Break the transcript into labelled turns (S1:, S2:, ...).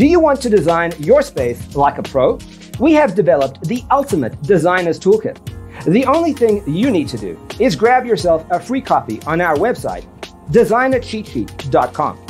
S1: Do you want to design your space like a pro? We have developed the ultimate designer's toolkit. The only thing you need to do is grab yourself a free copy on our website, designercheatsheet.com.